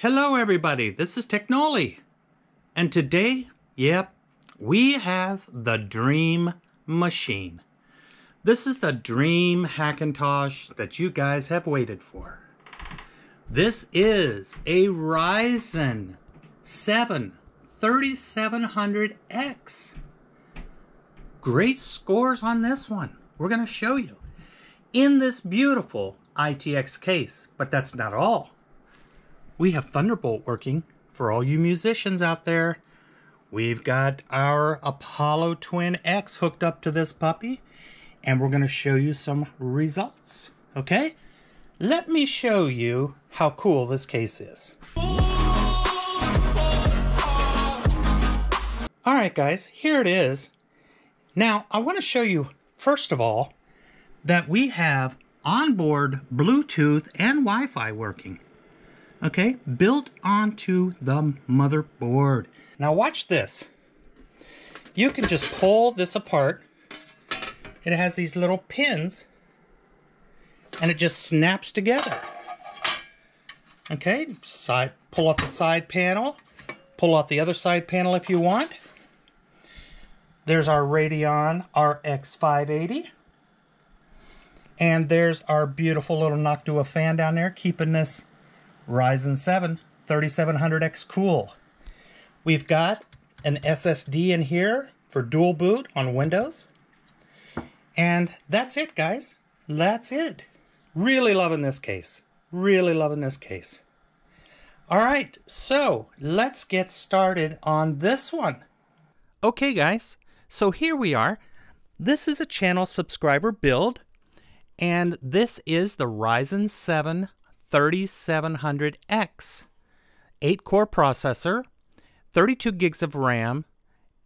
Hello, everybody. This is TechNolli. And today, yep, we have the Dream Machine. This is the Dream Hackintosh that you guys have waited for. This is a Ryzen 7 3700X. Great scores on this one. We're going to show you in this beautiful ITX case, but that's not all we have Thunderbolt working for all you musicians out there. We've got our Apollo Twin X hooked up to this puppy, and we're going to show you some results. Okay? Let me show you how cool this case is. All right, guys, here it is. Now, I want to show you, first of all, that we have onboard Bluetooth and Wi-Fi working okay, built onto the motherboard. Now watch this. You can just pull this apart. It has these little pins and it just snaps together. Okay, side pull off the side panel, pull off the other side panel if you want. There's our Radeon RX 580. And there's our beautiful little Noctua fan down there, keeping this Ryzen 7 3700X cool. We've got an SSD in here for dual boot on Windows. And that's it, guys. That's it. Really loving this case. Really loving this case. All right, so let's get started on this one. Okay, guys, so here we are. This is a channel subscriber build, and this is the Ryzen 7 3700X, 8 core processor, 32 gigs of RAM,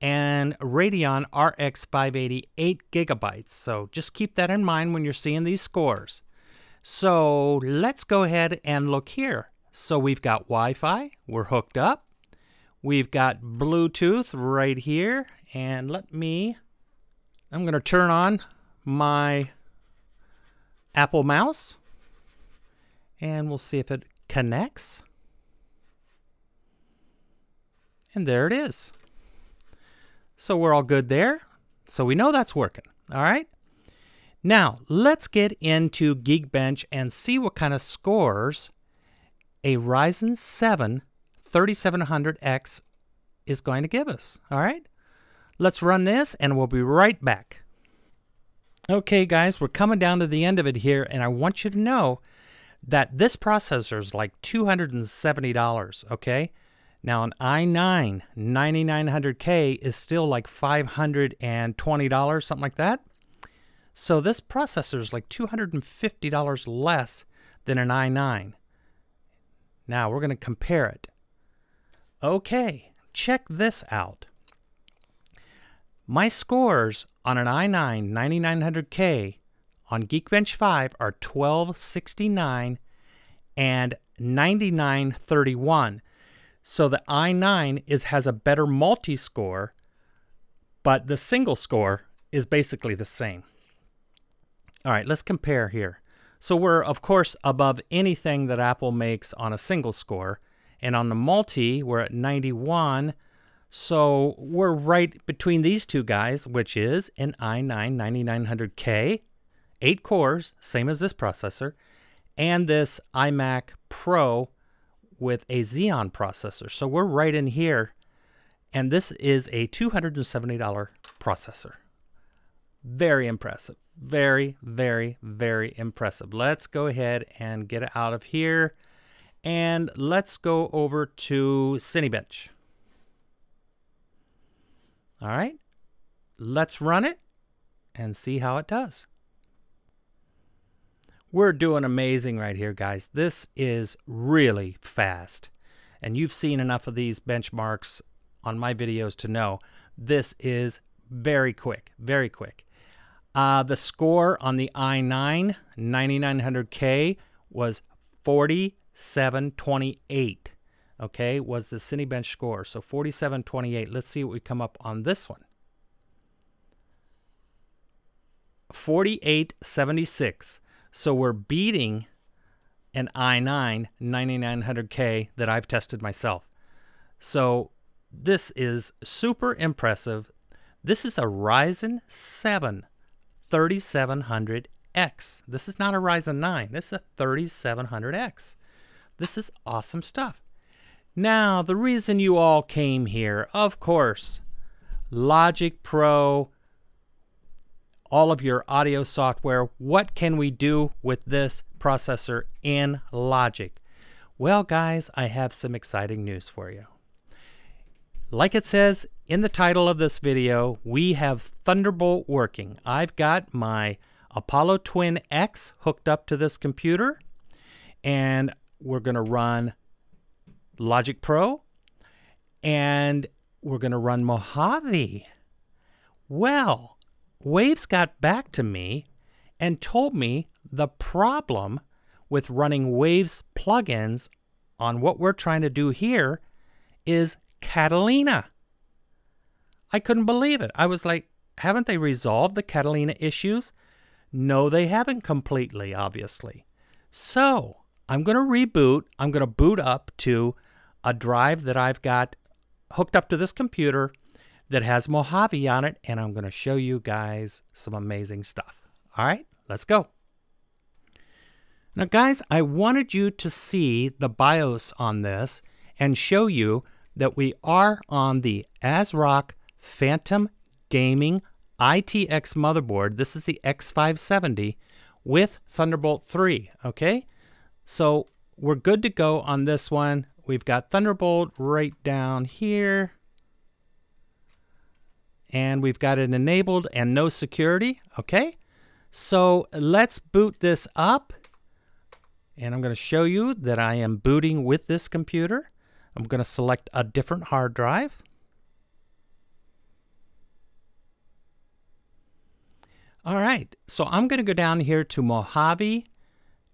and Radeon RX 580 8 gigabytes. So just keep that in mind when you're seeing these scores. So let's go ahead and look here. So we've got Wi-Fi, we're hooked up. We've got Bluetooth right here. And let me, I'm going to turn on my Apple mouse and we'll see if it connects. And there it is. So we're all good there. So we know that's working. All right. Now let's get into Geekbench and see what kind of scores a Ryzen 7 3700X is going to give us. All right. Let's run this and we'll be right back. Okay, guys, we're coming down to the end of it here, and I want you to know that this processor is like $270, okay? Now an i9 9900K is still like $520, something like that. So this processor is like $250 less than an i9. Now we're going to compare it. Okay, check this out. My scores on an i9 9900K on Geekbench 5 are 1269 and 9931. So the i9 is has a better multi-score, but the single score is basically the same. All right, let's compare here. So we're of course above anything that Apple makes on a single score, and on the multi we're at 91. So we're right between these two guys, which is an i9 9900K 8 cores, same as this processor, and this iMac Pro with a Xeon processor. So we're right in here, and this is a $270 processor. Very impressive. Very, very, very impressive. Let's go ahead and get it out of here, and let's go over to Cinebench. All right, let's run it and see how it does. We're doing amazing right here, guys. This is really fast. And you've seen enough of these benchmarks on my videos to know this is very quick, very quick. Uh, the score on the i9 9900K was 4728. Okay, was the Cinebench score. So 4728. Let's see what we come up on this one. 4876. So we're beating an i9 9900K that I've tested myself. So this is super impressive. This is a Ryzen 7 3700X. This is not a Ryzen 9. This is a 3700X. This is awesome stuff. Now, the reason you all came here, of course, Logic Pro, all of your audio software. What can we do with this processor in Logic? Well, guys, I have some exciting news for you. Like it says in the title of this video, we have Thunderbolt working. I've got my Apollo Twin X hooked up to this computer, and we're going to run Logic Pro, and we're going to run Mojave. Well, Waves got back to me and told me the problem with running Waves plugins on what we're trying to do here is Catalina. I couldn't believe it. I was like, haven't they resolved the Catalina issues? No, they haven't completely, obviously. So I'm going to reboot. I'm going to boot up to a drive that I've got hooked up to this computer that has Mojave on it, and I'm going to show you guys some amazing stuff. All right, let's go. Now, guys, I wanted you to see the BIOS on this and show you that we are on the ASRock Phantom Gaming ITX motherboard. This is the X570 with Thunderbolt 3, okay? So we're good to go on this one. We've got Thunderbolt right down here. And we've got it enabled and no security, okay? So let's boot this up. And I'm going to show you that I am booting with this computer. I'm going to select a different hard drive. All right, so I'm going to go down here to Mojave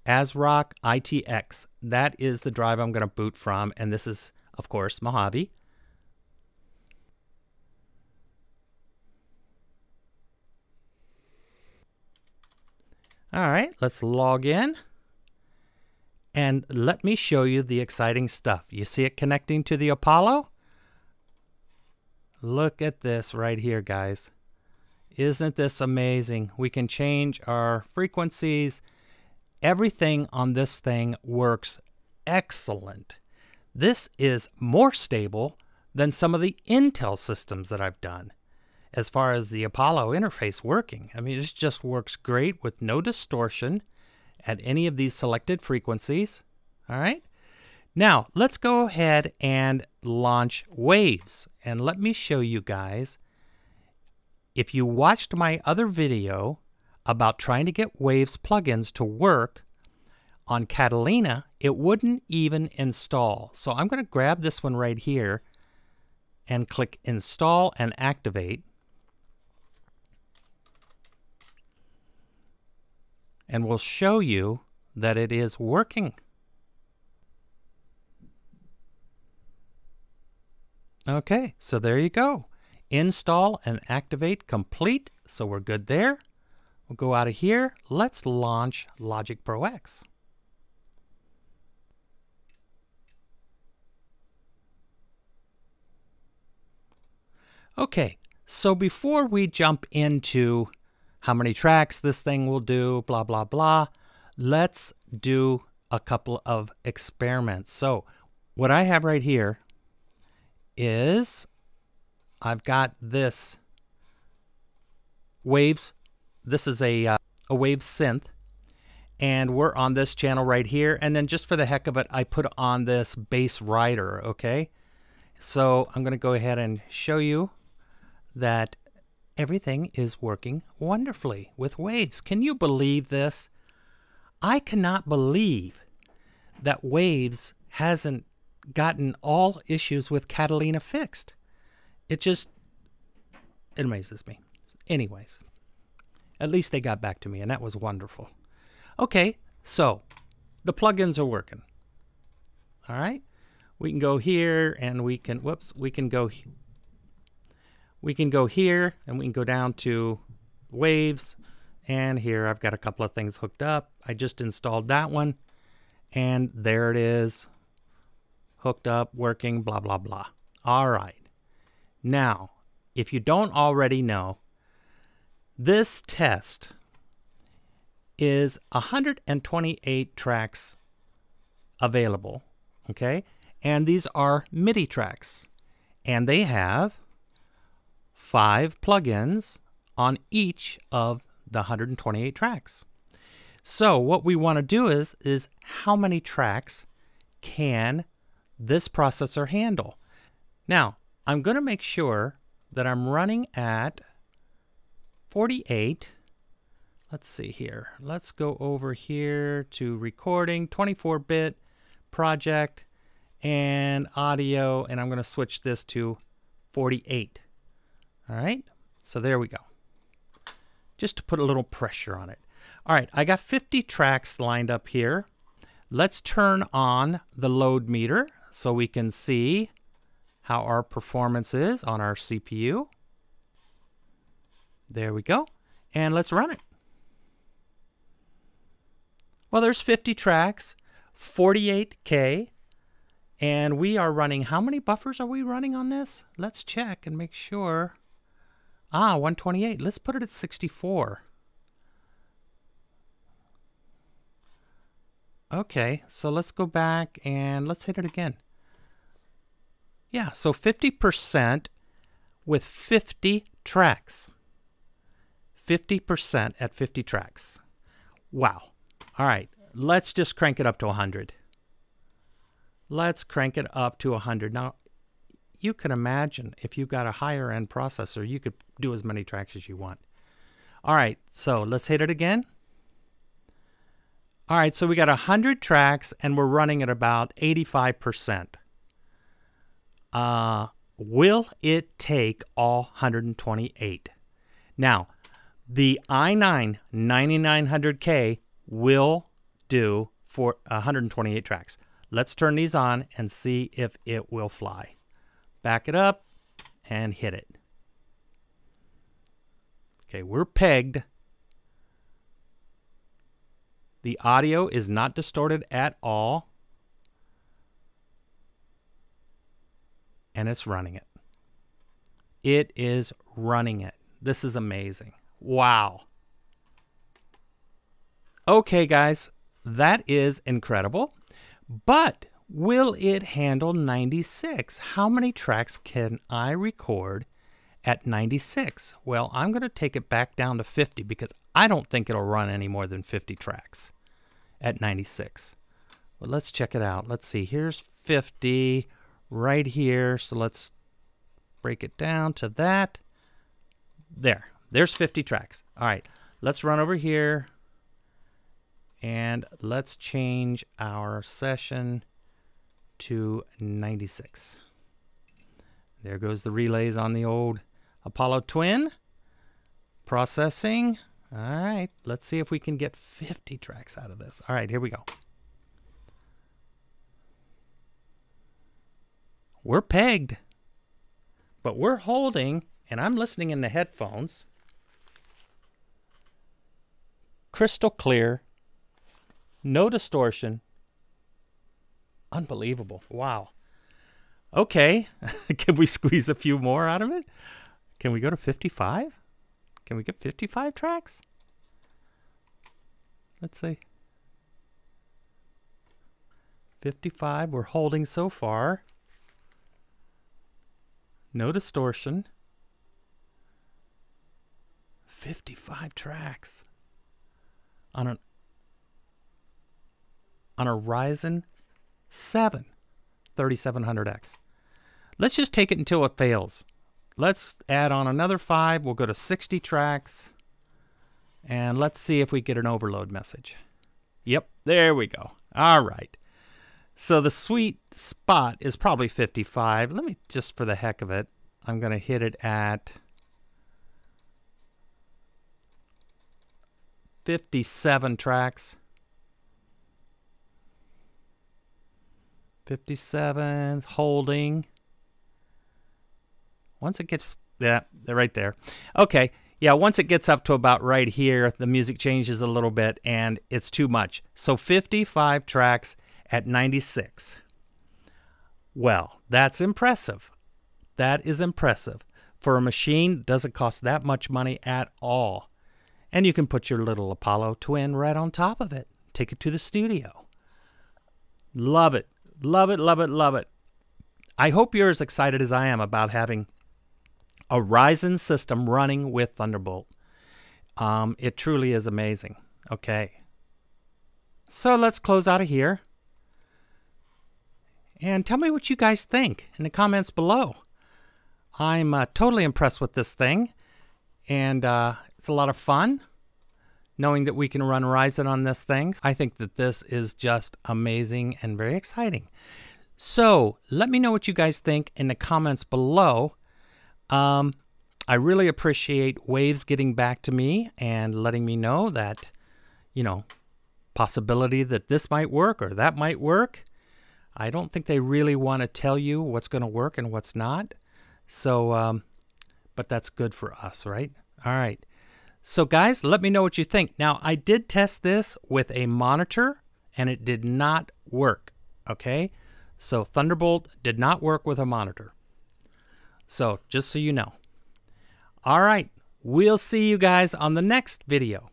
ASRock ITX. That is the drive I'm going to boot from, and this is, of course, Mojave. All right, let's log in. And let me show you the exciting stuff. You see it connecting to the Apollo? Look at this right here, guys. Isn't this amazing? We can change our frequencies, Everything on this thing works excellent. This is more stable than some of the Intel systems that I've done as far as the Apollo interface working. I mean, it just works great with no distortion at any of these selected frequencies. All right. Now, let's go ahead and launch Waves. And let me show you guys. If you watched my other video about trying to get Waves plugins to work on Catalina, it wouldn't even install. So I'm going to grab this one right here and click Install and Activate. And we'll show you that it is working. Okay, so there you go. Install and activate complete, so we're good there. We'll go out of here. Let's launch Logic Pro X. Okay, so before we jump into how many tracks this thing will do, blah, blah, blah, let's do a couple of experiments. So what I have right here is I've got this Waves this is a, uh, a Wave synth, and we're on this channel right here. And then just for the heck of it, I put on this bass rider, okay? So I'm going to go ahead and show you that everything is working wonderfully with Waves. Can you believe this? I cannot believe that Waves hasn't gotten all issues with Catalina fixed. It just, it amazes me. Anyways. At least they got back to me, and that was wonderful. Okay, so the plugins are working. All right, we can go here, and we can whoops, we can go. We can go here, and we can go down to waves, and here I've got a couple of things hooked up. I just installed that one, And there it is, hooked up, working, blah, blah, blah. All right. Now, if you don't already know, this test is 128 tracks available, okay? And these are MIDI tracks. And they have five plugins on each of the 128 tracks. So what we want to do is, is how many tracks can this processor handle? Now, I'm going to make sure that I'm running at 48. Let's see here. Let's go over here to recording, 24-bit project, and audio, and I'm going to switch this to 48. All right, so there we go. Just to put a little pressure on it. All right, I got 50 tracks lined up here. Let's turn on the load meter so we can see how our performance is on our CPU. There we go. And let's run it. Well, there's 50 tracks, 48K, and we are running, how many buffers are we running on this? Let's check and make sure. Ah, 128. Let's put it at 64. Okay, so let's go back and let's hit it again. Yeah, so 50% with 50 tracks. 50% at 50 tracks. Wow. All right, let's just crank it up to 100. Let's crank it up to 100. Now, you can imagine if you've got a higher end processor, you could do as many tracks as you want. All right, so let's hit it again. All right, so we got 100 tracks and we're running at about 85%. Uh, will it take all 128? Now, the i9 9900K will do for 128 tracks. Let's turn these on and see if it will fly. Back it up and hit it. Okay, we're pegged. The audio is not distorted at all. And it's running it. It is running it. This is amazing. Wow. Okay, guys, that is incredible. But will it handle 96? How many tracks can I record at 96? Well, I'm going to take it back down to 50 because I don't think it'll run any more than 50 tracks at 96. Well, let's check it out. Let's see. Here's 50 right here. So let's break it down to that. There. There's 50 tracks. All right. Let's run over here and let's change our session to 96. There goes the relays on the old Apollo Twin. Processing. All right, let's see if we can get 50 tracks out of this. All right, here we go. We're pegged, but we're holding, and I'm listening in the headphones. Crystal clear no distortion. Unbelievable. Wow. Okay. Can we squeeze a few more out of it? Can we go to 55? Can we get 55 tracks? Let's see. 55 we're holding so far. No distortion. 55 tracks on an on a Ryzen 7 3700X. Let's just take it until it fails. Let's add on another five. We'll go to 60 tracks. And let's see if we get an overload message. Yep, there we go. All right. So the sweet spot is probably 55. Let me just for the heck of it, I'm going to hit it at 57 tracks. 57, holding. Once it gets, yeah, they're right there. Okay, Yeah, once it gets up to about right here, the music changes a little bit and it's too much. So 55 tracks at 96. Well, that's impressive. That is impressive. For a machine, doesn't cost that much money at all. And you can put your little Apollo twin right on top of it. Take it to the studio. Love it. Love it, love it, love it. I hope you're as excited as I am about having a Ryzen system running with Thunderbolt. Um, it truly is amazing. Okay. So let's close out of here. And tell me what you guys think in the comments below. I'm uh, totally impressed with this thing. And uh, it's a lot of fun knowing that we can run Ryzen on this thing. I think that this is just amazing and very exciting. So let me know what you guys think in the comments below. Um, I really appreciate Waves getting back to me and letting me know that, you know, possibility that this might work or that might work. I don't think they really want to tell you what's going to work and what's not. So, um, but that's good for us, right? All right. So, guys, let me know what you think. Now, I did test this with a monitor and it did not work. Okay. So, Thunderbolt did not work with a monitor. So, just so you know. All right. We'll see you guys on the next video.